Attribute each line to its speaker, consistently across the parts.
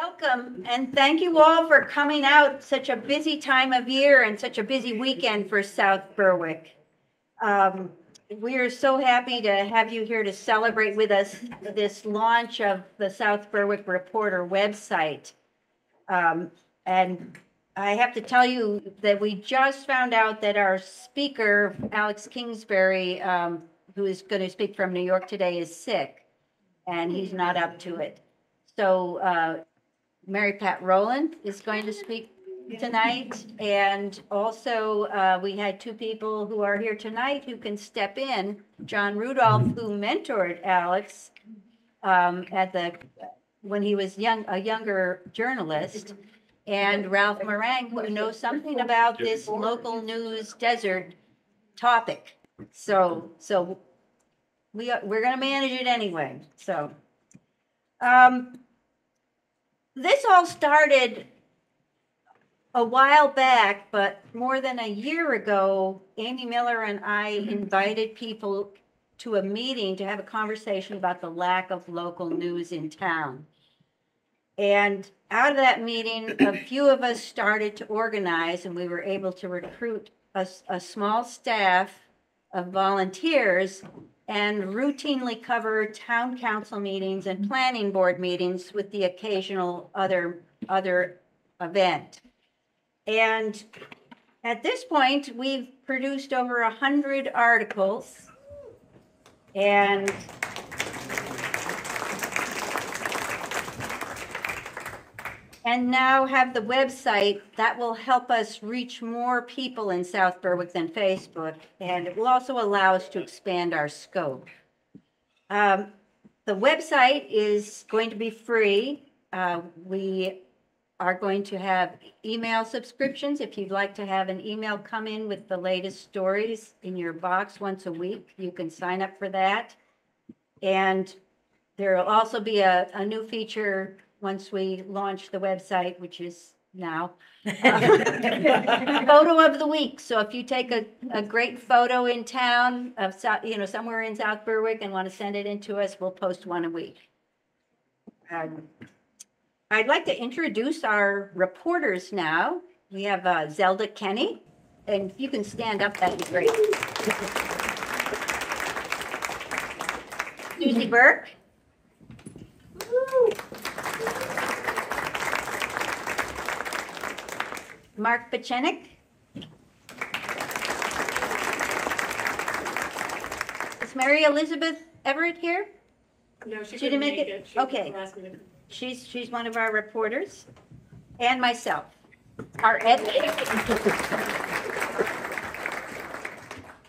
Speaker 1: Welcome, and thank you all for coming out such a busy time of year and such a busy weekend for South Berwick. Um, we are so happy to have you here to celebrate with us this launch of the South Berwick Reporter website. Um, and I have to tell you that we just found out that our speaker, Alex Kingsbury, um, who is going to speak from New York today, is sick, and he's not up to it. So uh, Mary Pat Rowland is going to speak tonight, and also uh, we had two people who are here tonight who can step in. John Rudolph, who mentored Alex um, at the when he was young, a younger journalist, and Ralph Morang, who knows something about this local news desert topic. So, so we are, we're going to manage it anyway. So, um, this all started a while back, but more than a year ago, Amy Miller and I mm-hmm. invited people to a meeting to have a conversation about the lack of local news in town. And out of that meeting, a few of us started to organize, and we were able to recruit a, a small staff of volunteers and routinely cover town council meetings and planning board meetings with the occasional other other event. And at this point, we've produced over a hundred articles and and now have the website that will help us reach more people in South Berwick than Facebook, and it will also allow us to expand our scope. Um, the website is going to be free. Uh, we are going to have email subscriptions. If you'd like to have an email come in with the latest stories in your box once a week, you can sign up for that. And there will also be a, a new feature once we launch the website, which is now. photo of the week. So if you take a, a great photo in town of, South, you know, somewhere in South Berwick and want to send it in to us, we'll post one a week. Um, I'd like to introduce our reporters now. We have uh, Zelda Kenny, and if you can stand up, that'd be great. Susie Burke. Mark Pachenik. Is Mary Elizabeth Everett here?
Speaker 2: No, she
Speaker 1: She didn't make
Speaker 2: make
Speaker 1: it?
Speaker 2: it. She
Speaker 1: Okay.
Speaker 2: asked me to-
Speaker 1: She's, she's one of our reporters. And myself. Our ed-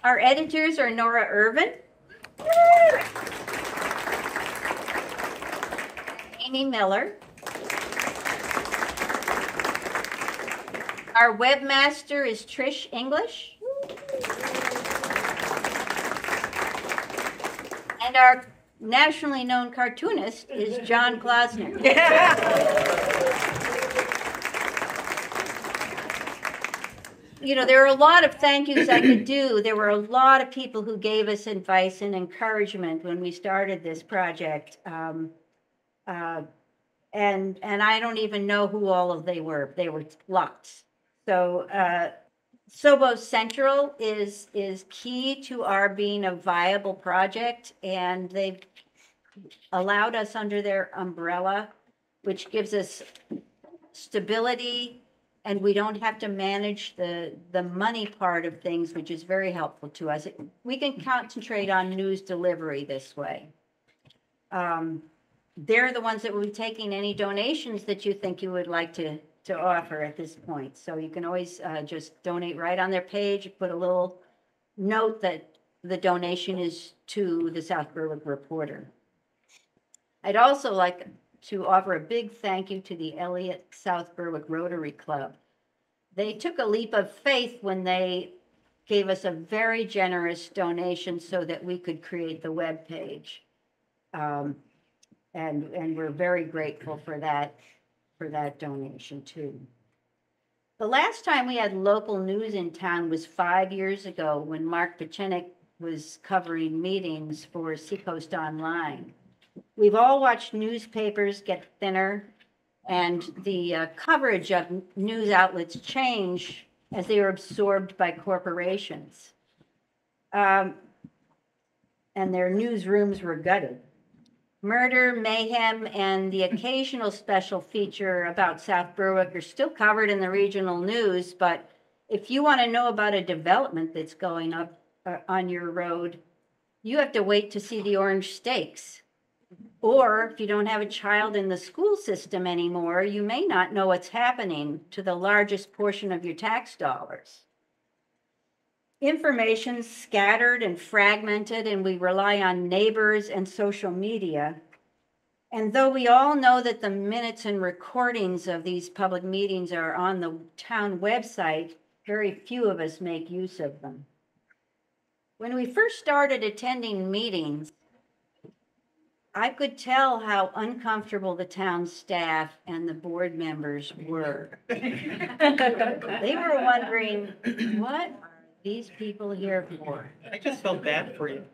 Speaker 1: Our editors are Nora Irvin. Amy Miller. Our webmaster is Trish English. And our nationally known cartoonist is John Glasner. You know, there are a lot of thank yous I could do. There were a lot of people who gave us advice and encouragement when we started this project. Um, uh, and and I don't even know who all of they were. They were lots. So uh, Sobo Central is is key to our being a viable project, and they've allowed us under their umbrella, which gives us stability, and we don't have to manage the the money part of things, which is very helpful to us. We can concentrate on news delivery this way. Um, they're the ones that will be taking any donations that you think you would like to to offer at this point. So you can always uh, just donate right on their page, put a little note that the donation is to the South Berwick Reporter. I'd also like to offer a big thank you to the Eliot South Berwick Rotary Club. They took a leap of faith when they gave us a very generous donation so that we could create the web page. Um, and, and we're very grateful for that for that donation too. The last time we had local news in town was five years ago when Mark Pachenik was covering meetings for Seacoast Online. We've all watched newspapers get thinner And the uh, coverage of news outlets change as they are absorbed by corporations. Um, and their newsrooms were gutted. Murder, mayhem, and the occasional special feature about South Berwick are still covered in the regional news, but if you want to know about a development that's going up uh, on your road, you have to wait to see the orange stakes. Or if you don't have a child in the school system anymore, you may not know what's happening to the largest portion of your tax dollars. Information scattered and fragmented, and we rely on neighbors and social media. And though we all know that the minutes and recordings of these public meetings are on the town website, very few of us make use of them. When we first started attending meetings, I could tell how uncomfortable the town staff and the board members were. They were wondering, what these people here for?
Speaker 2: I just felt bad for you.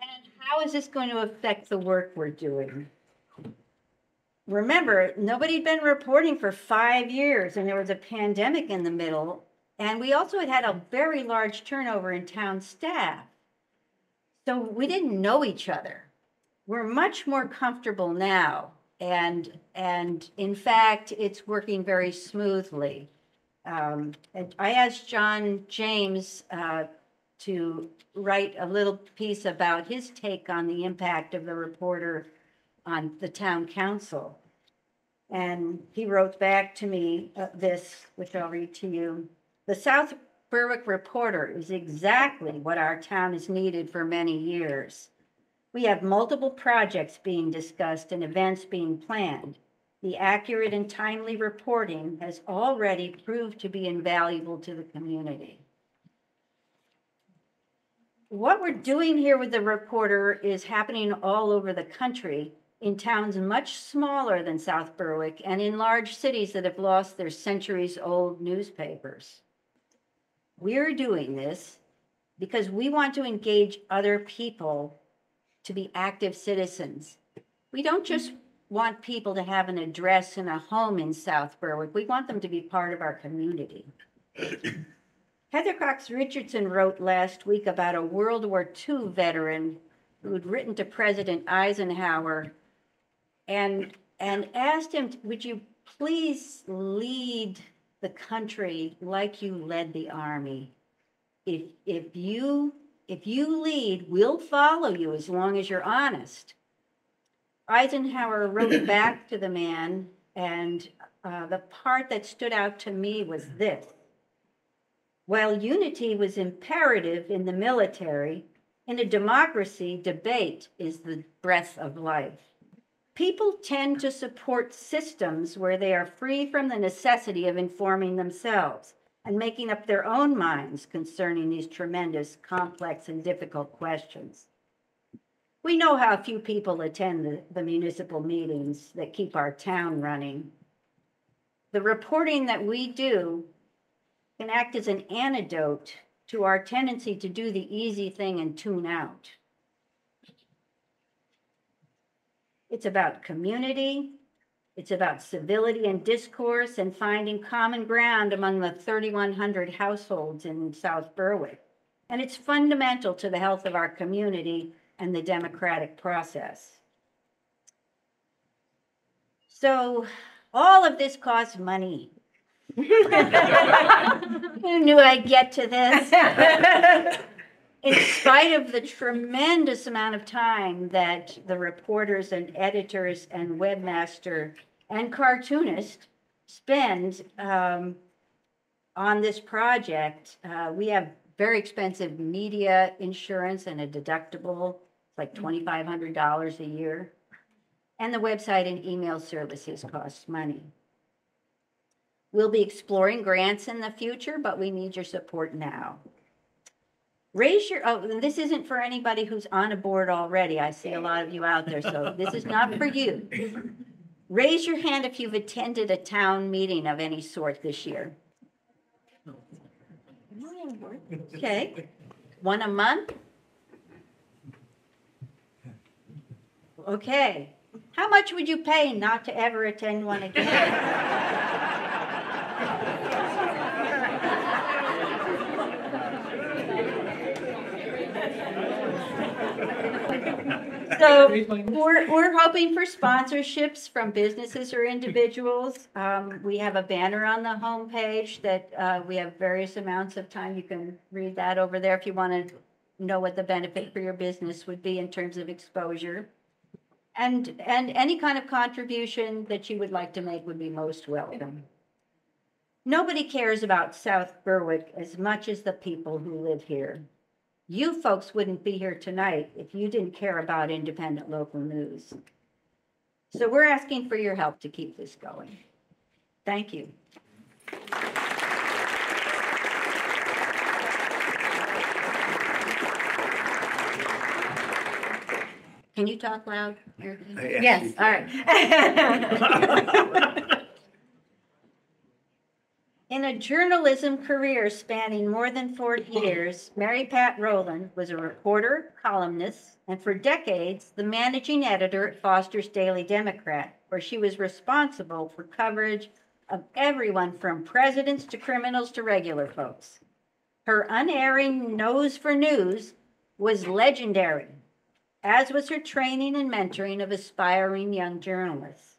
Speaker 1: And how is this going to affect the work we're doing? Remember, nobody'd been reporting for five years and there was a pandemic in the middle. And we also had had a very large turnover in town staff. So we didn't know each other. We're much more comfortable now. And, and in fact, it's working very smoothly. Um, and I asked John James uh, to write a little piece about his take on the impact of the reporter on the town council. And he wrote back to me uh, this, which I'll read to you. The South Berwick Reporter is exactly what our town has needed for many years. We have multiple projects being discussed and events being planned. The accurate and timely reporting has already proved to be invaluable to the community. What we're doing here with the reporter is happening all over the country in towns much smaller than South Berwick and in large cities that have lost their centuries old newspapers. We're doing this because we want to engage other people to be active citizens. We don't just want people to have an address and a home in South Berwick. We want them to be part of our community. Heather Cox Richardson wrote last week about a World War II veteran who had written to President Eisenhower and, and asked him, Would you please lead the country like you led the army? If, if, you, if you lead, we'll follow you as long as you're honest. Eisenhower wrote back to the man, and uh, the part that stood out to me was this. While unity was imperative in the military, in a democracy, debate is the breath of life. People tend to support systems where they are free from the necessity of informing themselves and making up their own minds concerning these tremendous, complex, and difficult questions. We know how few people attend the, the municipal meetings that keep our town running. The reporting that we do can act as an antidote to our tendency to do the easy thing and tune out. It's about community, it's about civility and discourse and finding common ground among the 3,100 households in South Berwick. And it's fundamental to the health of our community and the democratic process. So, all of this costs money. Who knew I'd get to this? In spite of the tremendous amount of time that the reporters and editors and webmaster and cartoonist spend um, on this project, uh, we have very expensive media insurance and a deductible, like $2,500 a year. And the website and email services cost money. We'll be exploring grants in the future, but we need your support now. Raise your, oh, this isn't for anybody who's on a board already. I see a lot of you out there, so this is not for you. Raise your hand if you've attended a town meeting of any sort this year. Okay, one a month? Okay. How much would you pay not to ever attend one again? So we're, we're hoping for sponsorships from businesses or individuals. Um, we have a banner on the homepage that, uh, we have various amounts of time. You can read that over there if you want to know what the benefit for your business would be in terms of exposure. And, and any kind of contribution that you would like to make would be most welcome. Nobody cares about South Berwick as much as the people who live here. You folks wouldn't be here tonight if you didn't care about independent local news. So we're asking for your help to keep this going. Thank you. Can you talk loud? Yes, all right. In a journalism career spanning more than 40 years, Mary Pat Rowland was a reporter, columnist, and for decades, the managing editor at Foster's Daily Democrat, where she was responsible for coverage of everyone from presidents to criminals to regular folks. Her unerring nose for news was legendary, as was her training and mentoring of aspiring young journalists.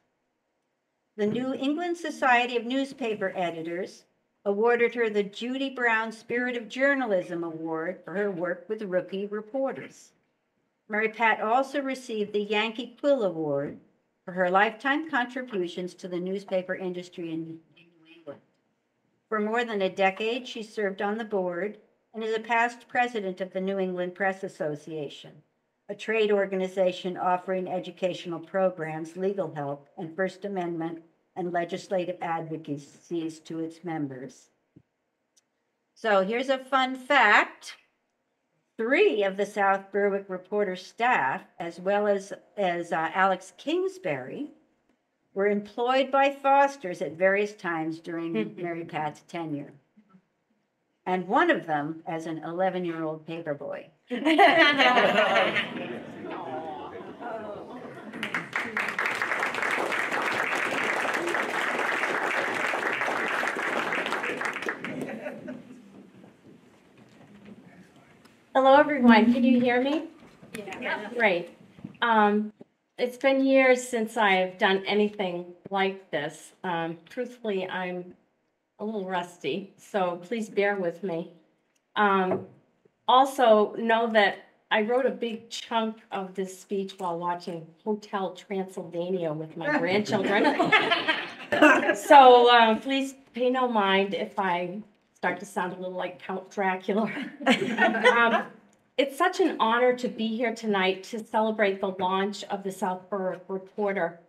Speaker 1: The New England Society of Newspaper Editors awarded her the Judy Brown Spirit of Journalism Award for her work with rookie reporters. Mary Pat also received the Yankee Quill Award for her lifetime contributions to the newspaper industry in New England. For more than a decade, she served on the board and is a past president of the New England Press Association, a trade organization offering educational programs, legal help, and First Amendment and legislative advocacies to its members. So here's a fun fact. Three of the South Berwick Reporter staff, as well as, as uh, Alex Kingsbury, were employed by Foster's at various times during Mary Pat's tenure. And one of them as an 11 year old paperboy.
Speaker 3: Hello, everyone. Can you hear me? Yeah. Great. Um, it's been years since I've done anything like this. Um, truthfully, I'm a little rusty, so please bear with me. Um, also, know that I wrote a big chunk of this speech while watching Hotel Transylvania with my grandchildren. so um, please pay no mind if I start to sound a little like Count Dracula. um, it's such an honor to be here tonight to celebrate the launch of the South Berwick Reporter,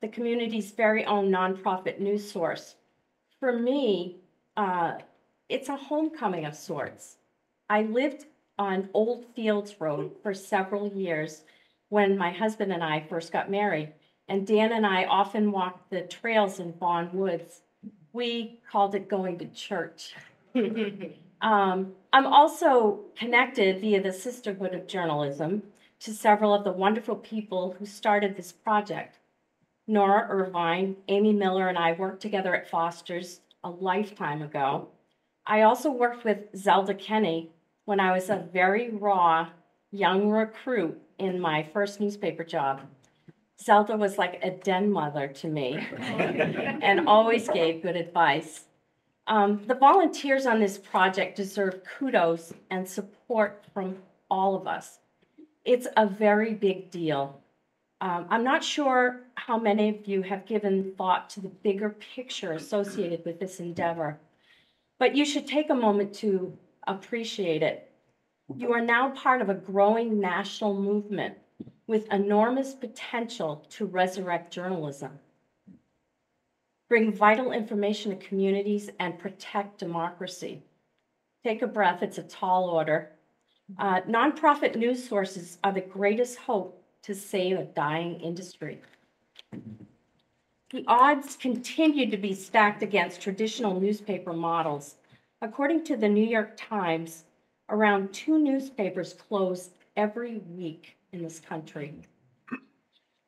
Speaker 3: the community's very own nonprofit news source. For me, uh, it's a homecoming of sorts. I lived on Old Fields Road for several years when my husband and I first got married. And Dan and I often walked the trails in Vaughan Woods. We called it going to church. um, I'm also connected via the Sisterhood of Journalism to several of the wonderful people who started this project. Nora Irvine, Amy Miller, and I worked together at Foster's a lifetime ago. I also worked with Zelda Kenny when I was a very raw young recruit in my first newspaper job. Zelda was like a den mother to me and always gave good advice. Um, the volunteers on this project deserve kudos and support from all of us. It's a very big deal. Um, I'm not sure how many of you have given thought to the bigger picture associated with this endeavor, but you should take a moment to appreciate it. You are now part of a growing national movement with enormous potential to resurrect journalism, bring vital information to communities, and protect democracy. Take a breath, it's a tall order. Uh, nonprofit news sources are the greatest hope to save a dying industry. The odds continue to be stacked against traditional newspaper models. According to the New York Times, around two newspapers close every week in this country.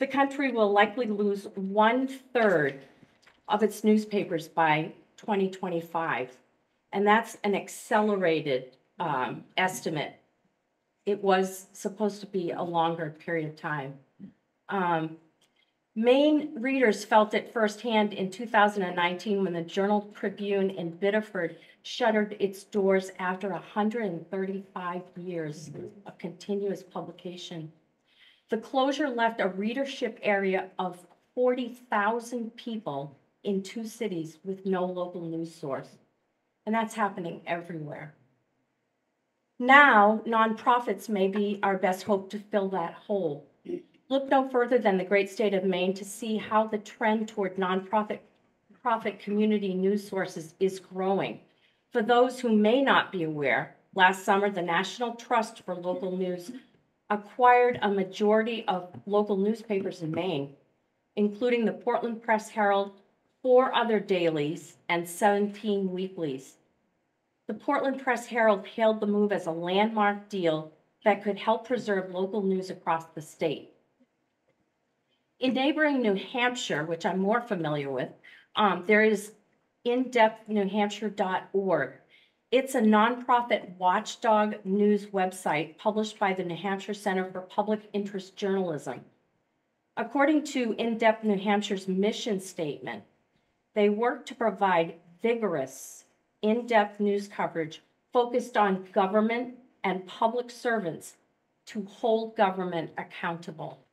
Speaker 3: The country will likely lose one-third of its newspapers by 2025. And that's an accelerated um, estimate. It was supposed to be a longer period of time. Um, Maine readers felt it firsthand in 2019 when the Journal Tribune in Biddeford shuttered its doors after 135 years of continuous publication. The closure left a readership area of 40,000 people in two cities with no local news source. And that's happening everywhere. Now, nonprofits may be our best hope to fill that hole. Look no further than the great state of Maine to see how the trend toward nonprofit profit community news sources is growing. For those who may not be aware, last summer the National Trust for Local News acquired a majority of local newspapers in Maine, including the Portland Press Herald, four other dailies, and 17 weeklies. The Portland Press Herald hailed the move as a landmark deal that could help preserve local news across the state. In neighboring New Hampshire, which I'm more familiar with, um, there is indepthnewhampshire.org. It's a nonprofit watchdog news website published by the New Hampshire Center for Public Interest Journalism. According to In Depth New Hampshire's mission statement, they work to provide vigorous, in depth news coverage focused on government and public servants to hold government accountable.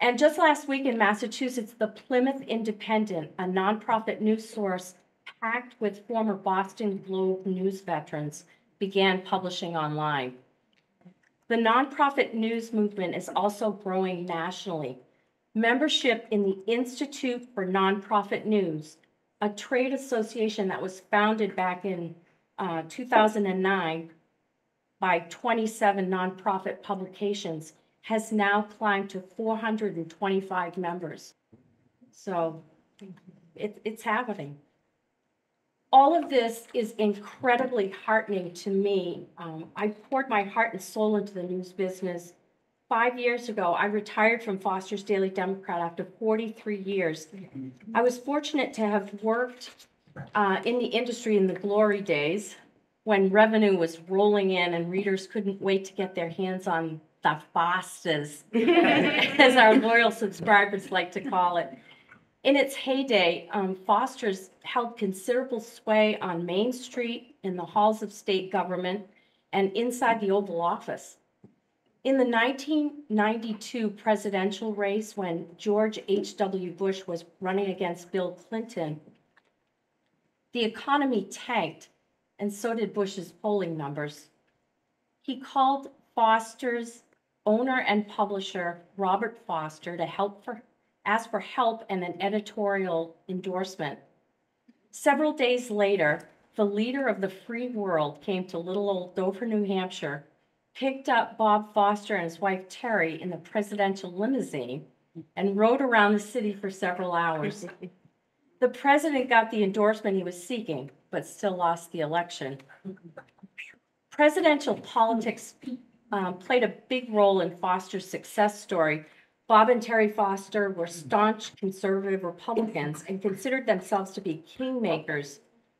Speaker 3: And just last week in Massachusetts, the Plymouth Independent, a nonprofit news source packed with former Boston Globe news veterans, began publishing online. The nonprofit news movement is also growing nationally. Membership in the Institute for Nonprofit News, a trade association that was founded back in uh, 2009 by 27 nonprofit publications, has now climbed to 425 members. So it, it's happening. All of this is incredibly heartening to me. Um, I poured my heart and soul into the news business. Five years ago, I retired from Foster's Daily Democrat after 43 years. I was fortunate to have worked uh, in the industry in the glory days when revenue was rolling in and readers couldn't wait to get their hands on the Fosters, as our loyal subscribers like to call it. In its heyday, um, Foster's held considerable sway on Main Street, in the halls of state government, and inside the Oval Office. In the 1992 presidential race, when George H.W. Bush was running against Bill Clinton, the economy tanked, and so did Bush's polling numbers. He called Foster's owner and publisher Robert Foster to help for ask for help and an editorial endorsement. Several days later, the leader of the free world came to little old Dover, New Hampshire, picked up Bob Foster and his wife Terry in the presidential limousine, and rode around the city for several hours. the president got the endorsement he was seeking, but still lost the election. Presidential politics um, played a big role in Foster's success story. Bob and Terry Foster were staunch conservative Republicans and considered themselves to be kingmakers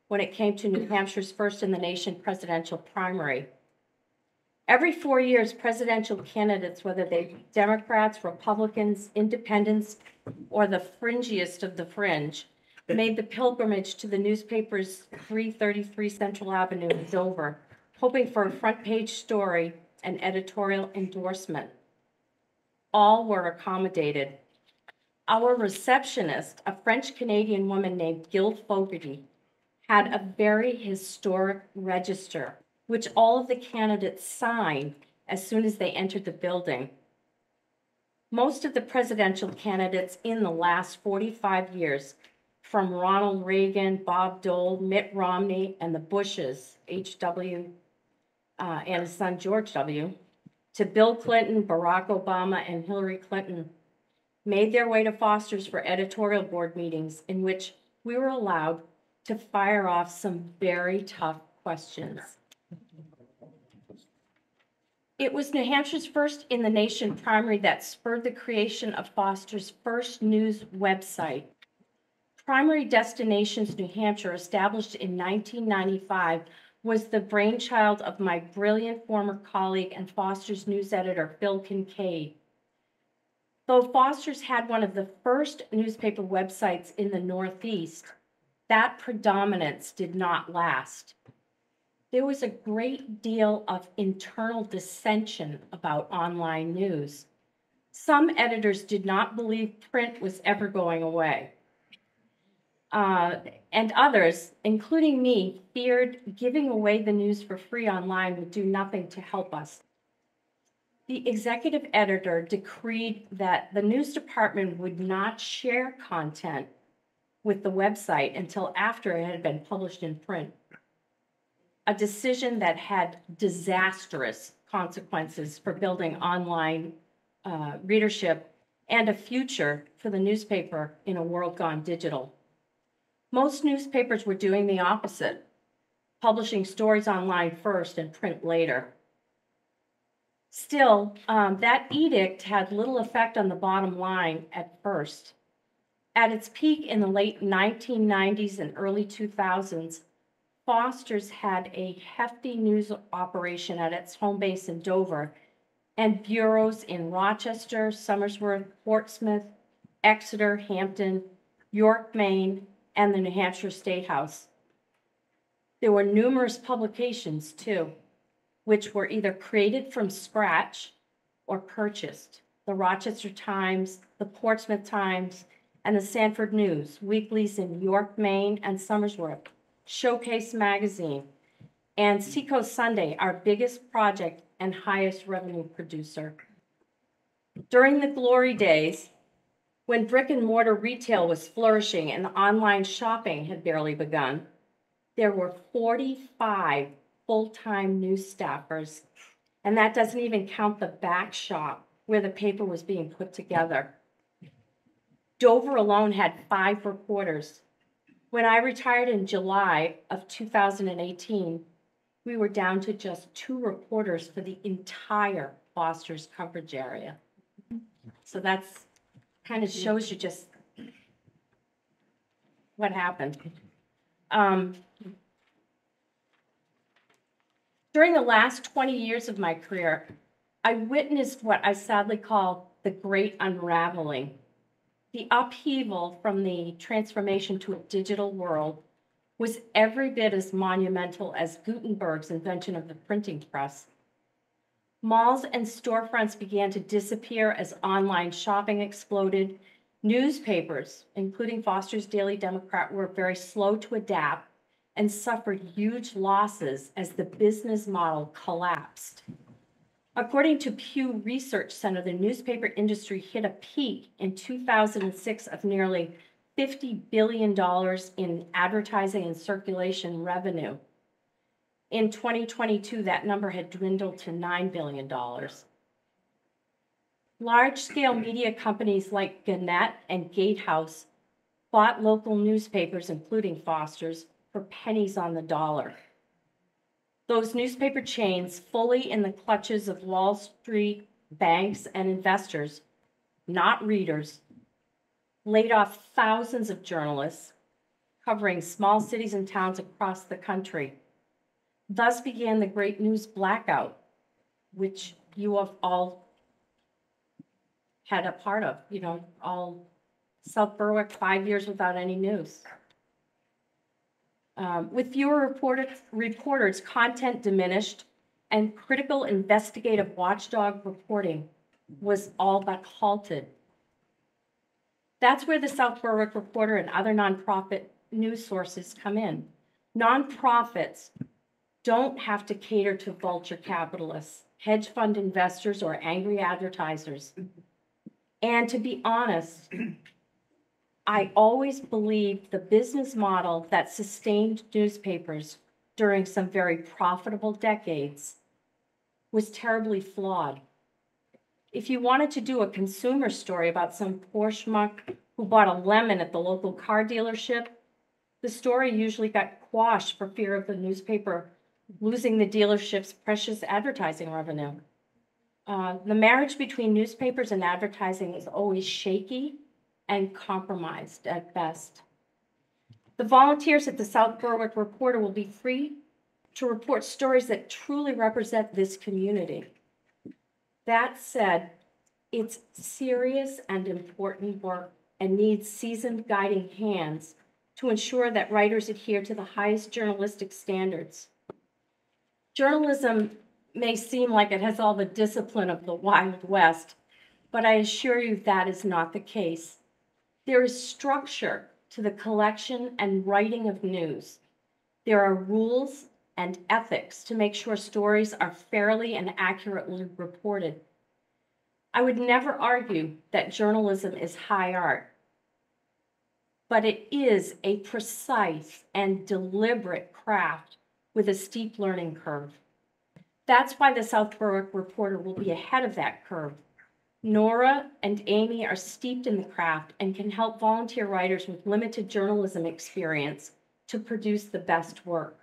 Speaker 3: when it came to New Hampshire's first in the nation presidential primary. Every four years, presidential candidates, whether they be Democrats, Republicans, independents, or the fringiest of the fringe, made the pilgrimage to the newspaper's 333 Central Avenue in Dover, hoping for a front page story and editorial endorsement. All were accommodated. Our receptionist, a French Canadian woman named Gil Fogarty, had a very historic register, which all of the candidates signed as soon as they entered the building. Most of the presidential candidates in the last 45 years, from Ronald Reagan, Bob Dole, Mitt Romney, and the Bushes, H.W uh, and his son George W., to Bill Clinton, Barack Obama, and Hillary Clinton, made their way to Foster's for editorial board meetings in which we were allowed to fire off some very tough questions. It was New Hampshire's first in the nation primary that spurred the creation of Foster's first news website. Primary Destinations New Hampshire, established in 1995, was the brainchild of my brilliant former colleague and Foster's news editor, Phil Kincaid. Though Foster's had one of the first newspaper websites in the Northeast, that predominance did not last. There was a great deal of internal dissension about online news. Some editors did not believe print was ever going away. Uh, and others, including me, feared giving away the news for free online would do nothing to help us. The executive editor decreed that the news department would not share content with the website until after it had been published in print. A decision that had disastrous consequences for building online uh, readership and a future for the newspaper in a world gone digital. Most newspapers were doing the opposite, publishing stories online first and print later. Still, um, that edict had little effect on the bottom line at first. At its peak in the late 1990s and early 2000s, Foster's had a hefty news operation at its home base in Dover and bureaus in Rochester, Somersworth, Portsmouth, Exeter, Hampton, York, Maine, and the New Hampshire State House. There were numerous publications, too which were either created from scratch or purchased. The Rochester Times, the Portsmouth Times, and the Sanford News, weeklies in York, Maine, and Somersworth, Showcase Magazine, and Seacoast Sunday, our biggest project and highest revenue producer. During the glory days, when brick and mortar retail was flourishing and online shopping had barely begun, there were 45 full-time news staffers. And that doesn't even count the back shop where the paper was being put together. Dover alone had five reporters. When I retired in July of 2018, we were down to just two reporters for the entire Foster's coverage area. So that's kind of shows you just what happened. Um, during the last 20 years of my career, I witnessed what I sadly call the great unraveling. The upheaval from the transformation to a digital world was every bit as monumental as Gutenberg's invention of the printing press. Malls and storefronts began to disappear as online shopping exploded. Newspapers, including Foster's Daily Democrat, were very slow to adapt and suffered huge losses as the business model collapsed. According to Pew Research Center, the newspaper industry hit a peak in 2006 of nearly $50 billion in advertising and circulation revenue. In 2022, that number had dwindled to $9 billion. Large scale media companies like Gannett and Gatehouse bought local newspapers, including Foster's, for pennies on the dollar. Those newspaper chains, fully in the clutches of Wall Street banks and investors, not readers, laid off thousands of journalists covering small cities and towns across the country. Thus began the great news blackout, which you have all had a part of, you know, all South Berwick, five years without any news. Um, with fewer reported, reporters, content diminished, and critical investigative watchdog reporting was all but halted. That's where the South Berwick Reporter and other nonprofit news sources come in. Nonprofits don't have to cater to vulture capitalists, hedge fund investors, or angry advertisers. And to be honest, I always believed the business model that sustained newspapers during some very profitable decades was terribly flawed. If you wanted to do a consumer story about some poor schmuck who bought a lemon at the local car dealership, the story usually got quashed for fear of the newspaper losing the dealership's precious advertising revenue. Uh, the marriage between newspapers and advertising is always shaky and compromised at best. The volunteers at the South Berwick Reporter will be free to report stories that truly represent this community. That said, it's serious and important work and needs seasoned guiding hands to ensure that writers adhere to the highest journalistic standards. Journalism may seem like it has all the discipline of the Wild West, but I assure you that is not the case. There is structure to the collection and writing of news. There are rules and ethics to make sure stories are fairly and accurately reported. I would never argue that journalism is high art, but it is a precise and deliberate craft with a steep learning curve. That's why the South Berwick Reporter will be ahead of that curve. Nora and Amy are steeped in the craft and can help volunteer writers with limited journalism experience to produce the best work.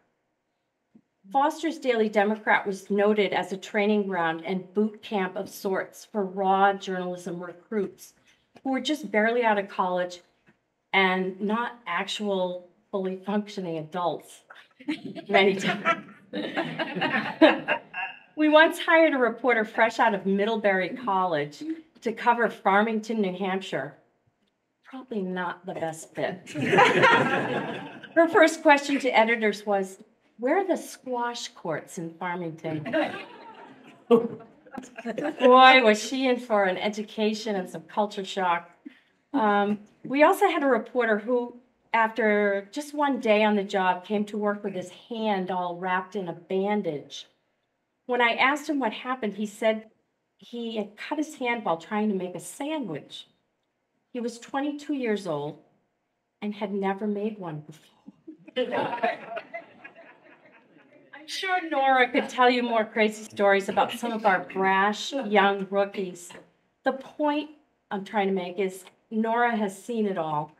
Speaker 3: Foster's Daily Democrat was noted as a training ground and boot camp of sorts for raw journalism recruits who were just barely out of college and not actual fully functioning adults many times. we once hired a reporter fresh out of Middlebury College to cover Farmington, New Hampshire. Probably not the best fit. Her first question to editors was where are the squash courts in Farmington? Boy, was she in for an education and some culture shock. Um, we also had a reporter who, after just one day on the job, came to work with his hand all wrapped in a bandage. When I asked him what happened, he said he had cut his hand while trying to make a sandwich. He was 22 years old and had never made one before. I'm sure Nora could tell you more crazy stories about some of our brash young rookies. The point I'm trying to make is Nora has seen it all.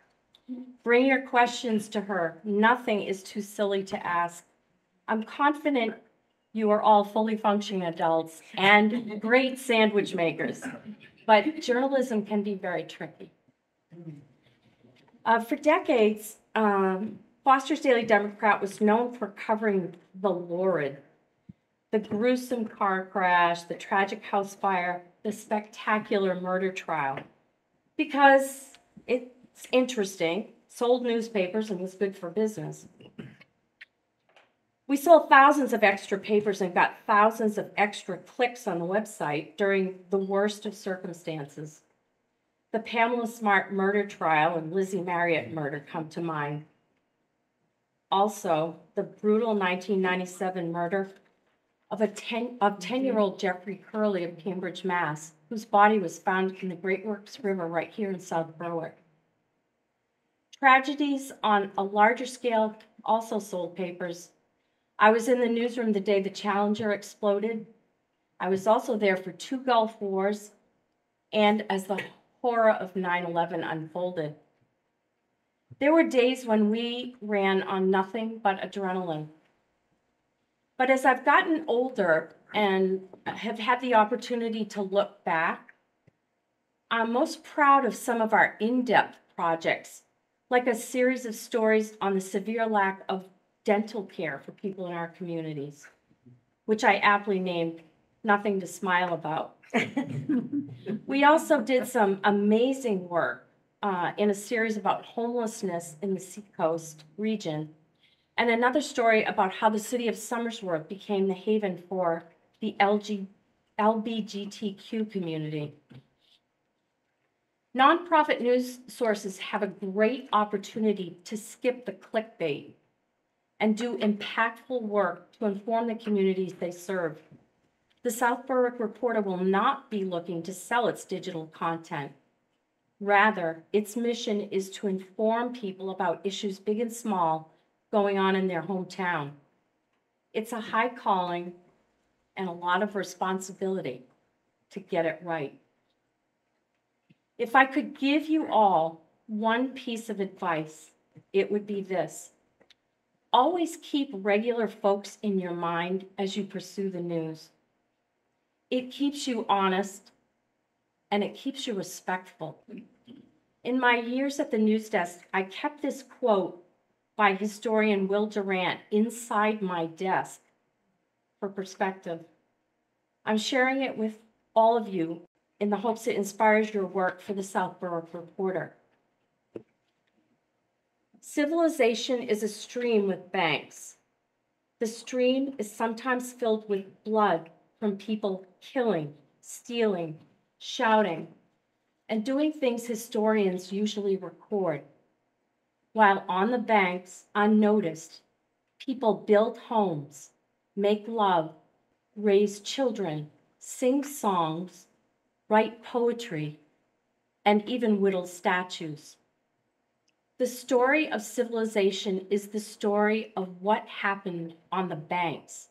Speaker 3: Bring your questions to her. Nothing is too silly to ask. I'm confident you are all fully functioning adults and great sandwich makers, but journalism can be very tricky. Uh, for decades, um, Foster's Daily Democrat was known for covering the lurid, the gruesome car crash, the tragic house fire, the spectacular murder trial, because it's interesting, sold newspapers, and was good for business. We sold thousands of extra papers and got thousands of extra clicks on the website during the worst of circumstances. The Pamela Smart murder trial and Lizzie Marriott murder come to mind also the brutal 1997 murder of a 10 of 10 year old Jeffrey Curley of Cambridge, Mass, whose body was found in the Great Works River right here in South Berwick. Tragedies on a larger scale also sold papers. I was in the newsroom the day the Challenger exploded. I was also there for two Gulf Wars and as the horror of 9 11 unfolded. There were days when we ran on nothing but adrenaline. But as I've gotten older and have had the opportunity to look back, I'm most proud of some of our in depth projects, like a series of stories on the severe lack of dental care for people in our communities, which I aptly named Nothing to Smile About. we also did some amazing work uh, in a series about homelessness in the Seacoast region, and another story about how the city of Somersworth became the haven for the LG, LBGTQ community. Nonprofit news sources have a great opportunity to skip the clickbait and do impactful work to inform the communities they serve. The South Berwick Reporter will not be looking to sell its digital content. Rather, its mission is to inform people about issues big and small going on in their hometown. It's a high calling and a lot of responsibility to get it right. If I could give you all one piece of advice, it would be this. Always keep regular folks in your mind as you pursue the news. It keeps you honest and it keeps you respectful. In my years at the news desk, I kept this quote by historian Will Durant inside my desk for perspective. I'm sharing it with all of you in the hopes it inspires your work for the South Berwick Reporter. Civilization is a stream with banks. The stream is sometimes filled with blood from people killing, stealing, shouting, and doing things historians usually record. While on the banks, unnoticed, people build homes, make love, raise children, sing songs, write poetry, and even whittle statues. The story of civilization is the story of what happened on the banks.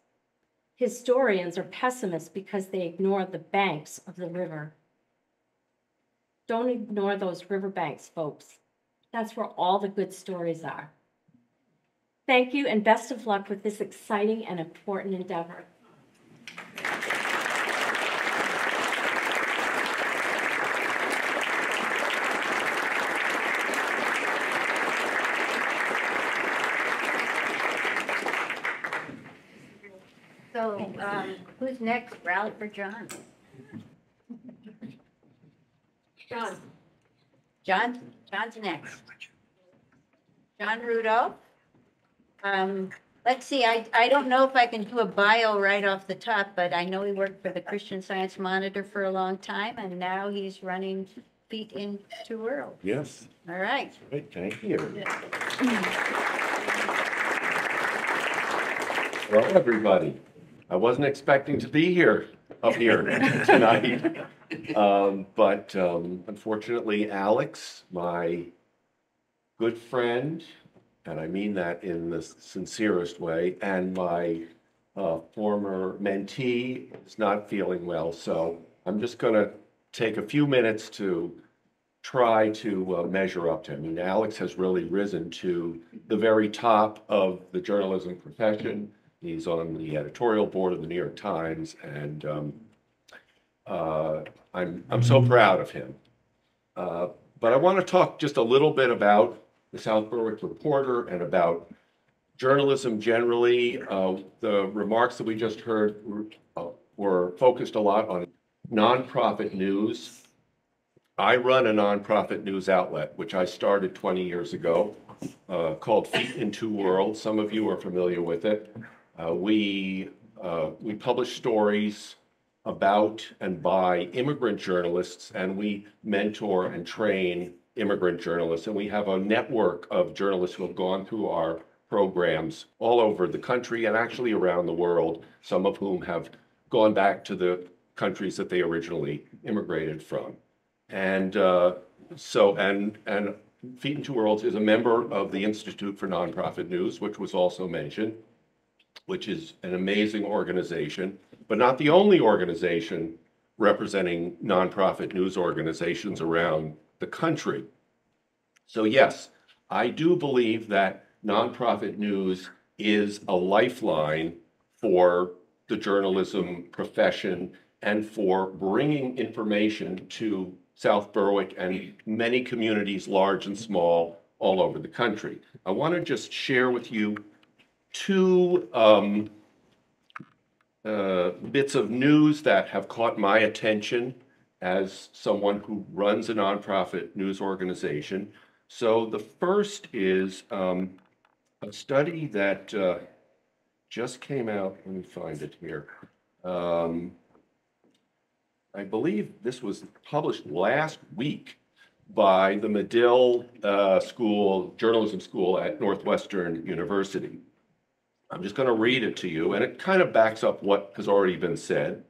Speaker 3: Historians are pessimists because they ignore the banks of the river. Don't ignore those riverbanks, folks. That's where all the good stories are. Thank you and best of luck with this exciting and important endeavor.
Speaker 1: So, um, who's next? Rally for John. John. John, John's next. John Rudolph. Um, let's see, I, I don't know if I can do a bio right off the top, but I know he worked for the Christian Science Monitor for a long time, and now he's running Feet in Two World.
Speaker 4: Yes,
Speaker 1: All right.
Speaker 4: great, thank you. Well, everybody, I wasn't expecting to be here, up here tonight. Um, But um, unfortunately, Alex, my good friend, and I mean that in the sincerest way, and my uh, former mentee is not feeling well. So I'm just going to take a few minutes to try to uh, measure up to him. I mean, Alex has really risen to the very top of the journalism profession. He's on the editorial board of the New York Times, and um, uh, I'm I'm so proud of him. Uh, but I want to talk just a little bit about the South Berwick Reporter and about journalism generally. Uh, the remarks that we just heard were, uh, were focused a lot on nonprofit news I run a nonprofit news outlet, which I started 20 years ago, uh, called Feet in Two Worlds. Some of you are familiar with it. Uh, we uh, we publish stories about and by immigrant journalists, and we mentor and train immigrant journalists. And we have a network of journalists who have gone through our programs all over the country and actually around the world. Some of whom have gone back to the countries that they originally immigrated from. And uh, so, and, and Feet in Two Worlds is a member of the Institute for Nonprofit News, which was also mentioned, which is an amazing organization, but not the only organization representing nonprofit news organizations around the country. So yes, I do believe that nonprofit news is a lifeline for the journalism profession and for bringing information to South Berwick and many communities, large and small, all over the country. I want to just share with you two um, uh, bits of news that have caught my attention as someone who runs a nonprofit news organization. So the first is um, a study that uh, just came out. Let me find it here. Um, I believe this was published last week by the Medill uh, School, Journalism School at Northwestern University. I'm just going to read it to you, and it kind of backs up what has already been said.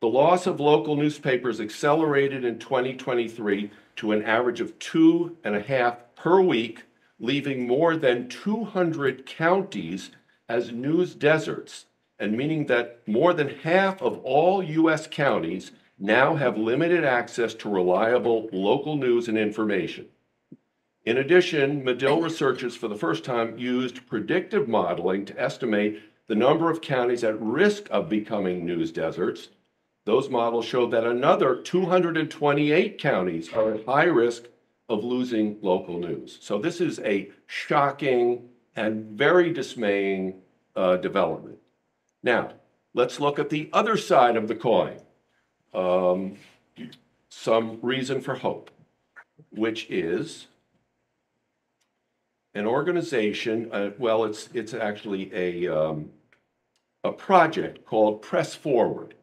Speaker 4: The loss of local newspapers accelerated in 2023 to an average of two and a half per week, leaving more than 200 counties as news deserts and meaning that more than half of all U.S. counties now have limited access to reliable local news and information. In addition, Medill researchers for the first time used predictive modeling to estimate the number of counties at risk of becoming news deserts. those models show that another 228 counties are at high risk of losing local news. So this is a shocking and very dismaying uh, development. Now, let's look at the other side of the coin. Um, some reason for hope, which is an organization, uh, well, it's, it's actually a, um, a project called Press Forward.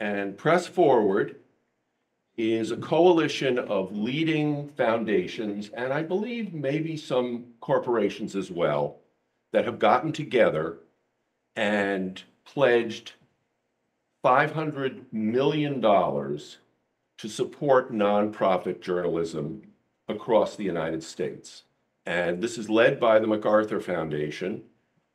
Speaker 4: And Press Forward is a coalition of leading foundations, and I believe maybe some corporations as well, that have gotten together and pledged $500 million to support nonprofit journalism across the United States. And this is led by the MacArthur Foundation.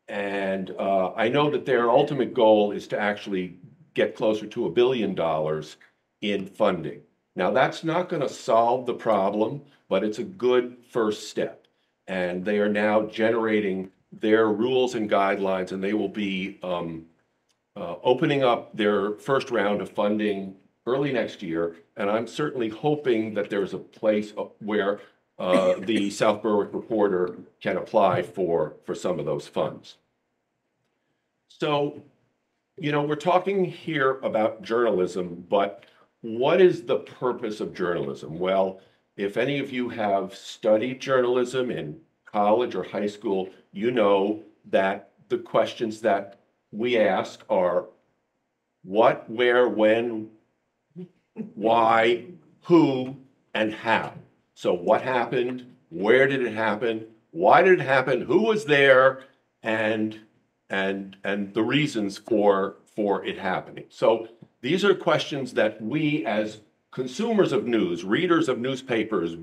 Speaker 4: And uh, I know that their ultimate goal is to actually get closer to a billion dollars in funding. Now, that's not going to solve the problem, but it's a good first step. And they are now generating their rules and guidelines, and they will be um, uh, opening up their first round of funding early next year. And I'm certainly hoping that there's a place uh, where uh, the South Berwick Reporter can apply for, for some of those funds. So, you know, we're talking here about journalism, but what is the purpose of journalism? Well, if any of you have studied journalism in college or high school, you know that the questions that we ask are what, where, when, why, who, and how. So what happened? Where did it happen? Why did it happen? Who was there? And and and the reasons for for it happening. So these are questions that we as consumers of news, readers of newspapers,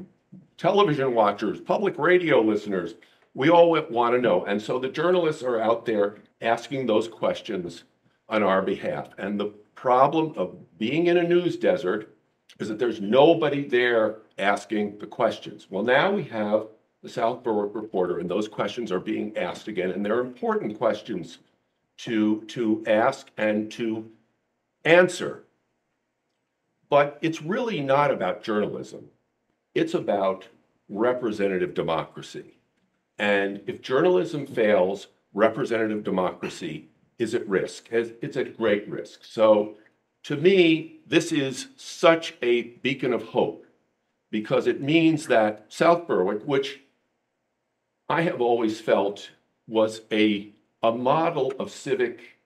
Speaker 4: television watchers, public radio listeners, we all want to know. And so the journalists are out there asking those questions on our behalf. And the problem of being in a news desert is that there's nobody there asking the questions. Well, now we have the South Reporter, and those questions are being asked again, and they're important questions to, to ask and to answer. But it's really not about journalism. It's about representative democracy. And if journalism fails, representative democracy is at risk. It's at great risk. So to me, this is such a beacon of hope because it means that South Berwick, which I have always felt was a, a model of civic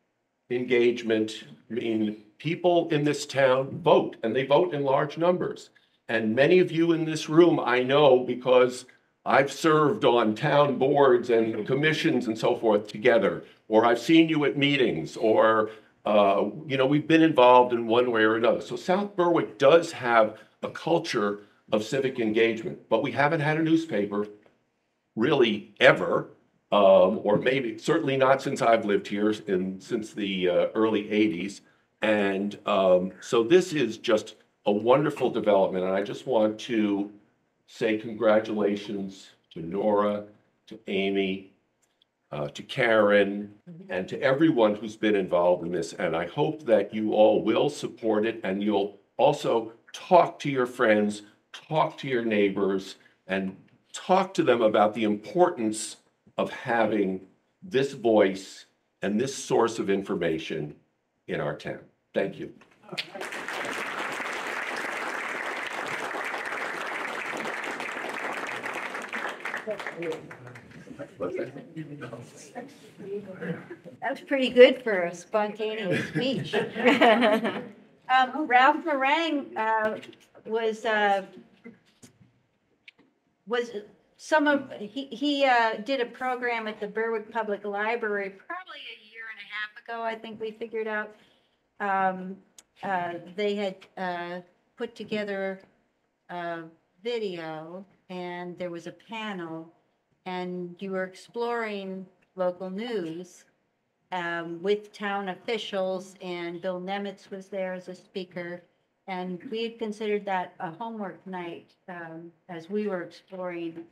Speaker 4: engagement. I mean, people in this town vote, and they vote in large numbers. And many of you in this room, I know because I've served on town boards and commissions and so forth together, or I've seen you at meetings, or uh, you know, we've been involved in one way or another. So South Berwick does have a culture of civic engagement, but we haven't had a newspaper really ever, um, or maybe certainly not since I've lived here in since the uh, early 80s. And um, so this is just a wonderful development, and I just want to say congratulations to Nora, to Amy, uh, to Karen, and to everyone who's been involved in this. And I hope that you all will support it and you'll also talk to your friends, talk to your neighbors, and talk to them about the importance of having this voice and this source of information in our town. Thank you.
Speaker 1: That was pretty good for a spontaneous speech. Um, Ralph Meringue, uh, was, uh, was some of, he, he, uh, did a program at the Berwick Public Library probably a year and a half ago, I think we figured out. Um, uh, they had, uh, put together a video and there was a panel and you were exploring local news um, with town officials, and Bill Nemitz was there as a speaker. And we had considered that a homework night um, as we were exploring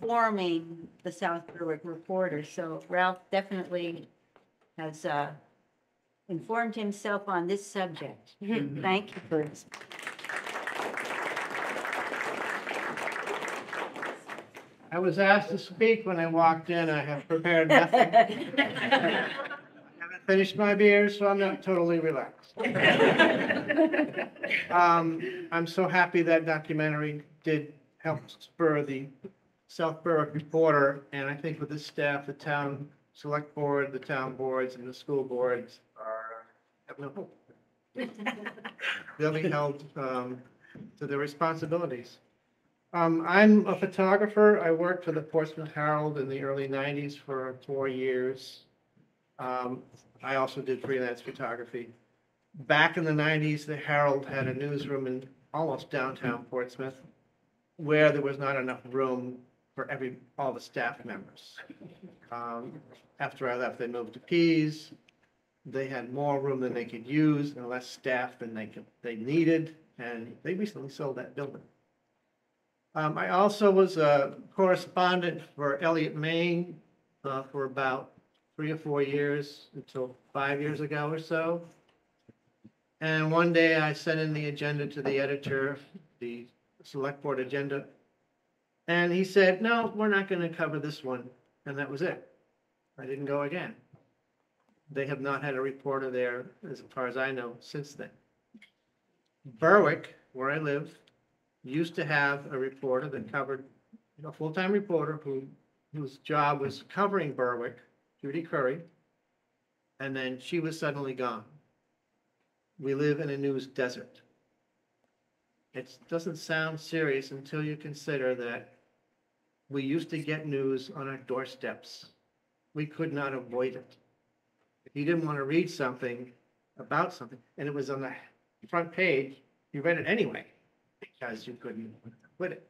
Speaker 1: forming the South Berwick Reporter. So Ralph definitely has uh, informed himself on this subject. Thank you for
Speaker 2: I was asked to speak when I walked in. I have prepared nothing. I haven't finished my beer, so I'm not totally relaxed. Um, I'm so happy that documentary did help spur the South Berwick Reporter, and I think with this staff, the town select board, the town boards, and the school boards are, have no hope. They'll be held, um, to their responsibilities. Um, I'm a photographer. I worked for the Portsmouth Herald in the early nineties for four years. Um, I also did freelance photography. Back in the nineties, the Herald had a newsroom in almost downtown Portsmouth where there was not enough room for every, all the staff members. Um, after I left, they moved to Pease. They had more room than they could use and less staff than they could, they needed, and they recently sold that building. Um, I also was a correspondent for Eliot, Maine, uh, for about three or four years, until five years ago or so. And one day I sent in the agenda to the editor, the select board agenda. And he said, no, we're not gonna cover this one, and that was it. I didn't go again. They have not had a reporter there, as far as I know, since then. Berwick, where I live, used to have a reporter that covered, a full-time reporter who, whose job was covering Berwick, Judy Curry. And then she was suddenly gone. We live in a news desert. It doesn't sound serious until you consider that we used to get news on our doorsteps. We could not avoid it. If you didn't want to read something about something, and it was on the front page, you read it anyway because you couldn't quit it.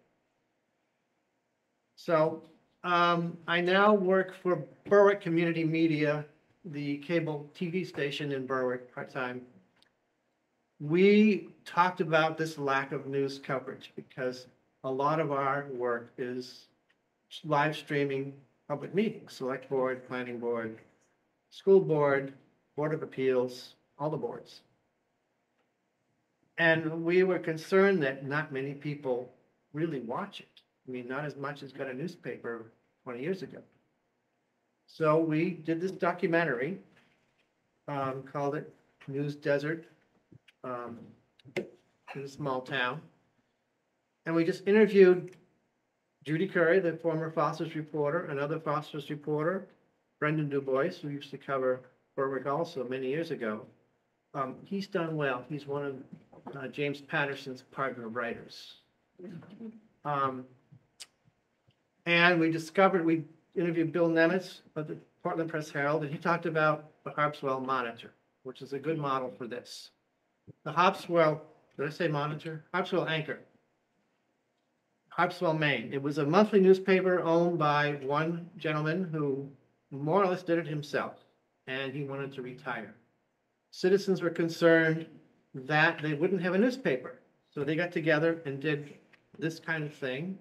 Speaker 2: So um, I now work for Berwick Community Media, the cable TV station in Berwick, part-time. We talked about this lack of news coverage because a lot of our work is live streaming public meetings, select board, planning board, school board, board of appeals, all the boards. And we were concerned that not many people really watch it. I mean, not as much as got a newspaper twenty years ago. So we did this documentary, um, called it News Desert, um, in a small town. And we just interviewed Judy Curry, the former Foster's reporter, another Foster's reporter, Brendan DuBois, who used to cover Berwick also many years ago. Um, he's done well. He's one of uh, James Patterson's partner of writers. Um, and we discovered, we interviewed Bill Nemitz of the Portland Press Herald, and he talked about the Harpswell Monitor, which is a good model for this. The Harpswell, did I say monitor? Harpswell Anchor. Harpswell, Maine. It was a monthly newspaper owned by one gentleman who more or less did it himself, and he wanted to retire. Citizens were concerned that they wouldn't have a newspaper. So they got together and did this kind of thing,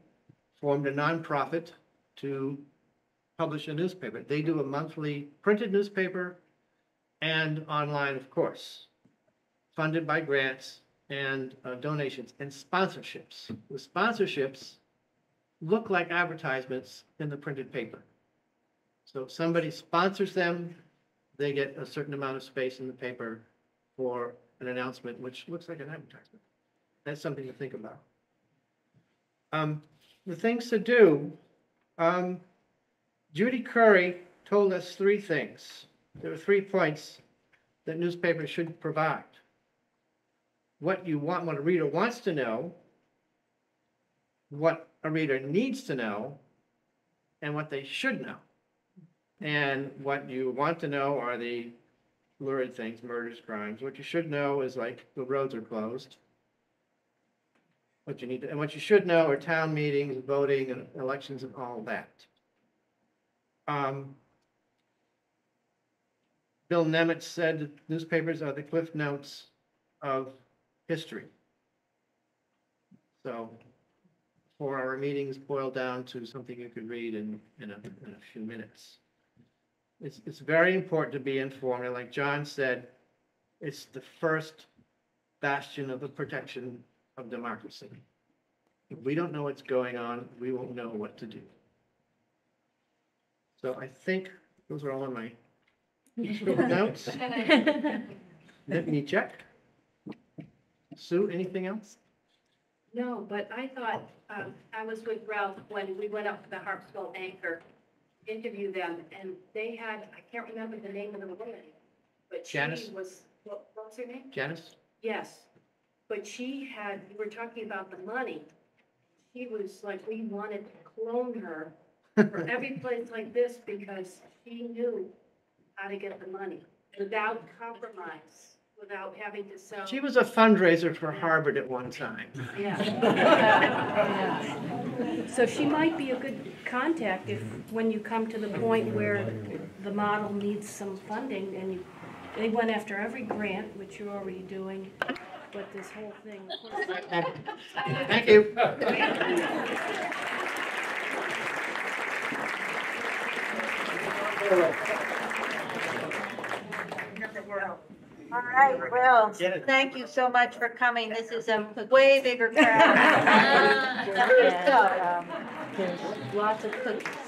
Speaker 2: formed a nonprofit to publish a newspaper. They do a monthly printed newspaper and online, of course, funded by grants and uh, donations and sponsorships. The sponsorships look like advertisements in the printed paper. So somebody sponsors them, they get a certain amount of space in the paper for an announcement, which looks like an advertisement. That's something to think about. Um, the things to do, um, Judy Curry told us three things. There are three points that newspapers should provide. What you want, what a reader wants to know, what a reader needs to know, and what they should know. And what you want to know are the lurid things, murders, crimes. What you should know is like the roads are closed. What you need to, and what you should know are town meetings, voting, and elections, and all that. Um, Bill Nemitz said that newspapers are the cliff notes of history. So four-hour meetings boil down to something you could read in, in a, in a few minutes. It's, it's very important to be informed, and like John said, It's the first bastion of the protection of democracy. If we don't know what's going on, we won't know what to do. So I think those are all in my notes. Let me check. Sue, anything else?
Speaker 5: No, but I thought, um, I was with Ralph when we went up to the Harpswell Anchor, interview them, and they had, I can't remember the name of the woman, but she
Speaker 2: Janice?
Speaker 5: was, what, what's her name?
Speaker 2: Janice?
Speaker 5: Yes, but she had, we were talking about the money. She was like, we wanted to clone her for every place like this because she knew how to get the money without compromise, without having to sell.
Speaker 2: She was a fundraiser for Harvard at one time.
Speaker 5: Yeah. So she might be a good contact if, when you come to the point where the model needs some funding and you, they went after every grant, which you're already doing, but this whole thing. of course-
Speaker 2: Thank you.
Speaker 1: All right, well, thank you so much for coming. This is a way bigger crowd. So, um, lots of cookies.